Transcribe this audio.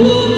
Ooh.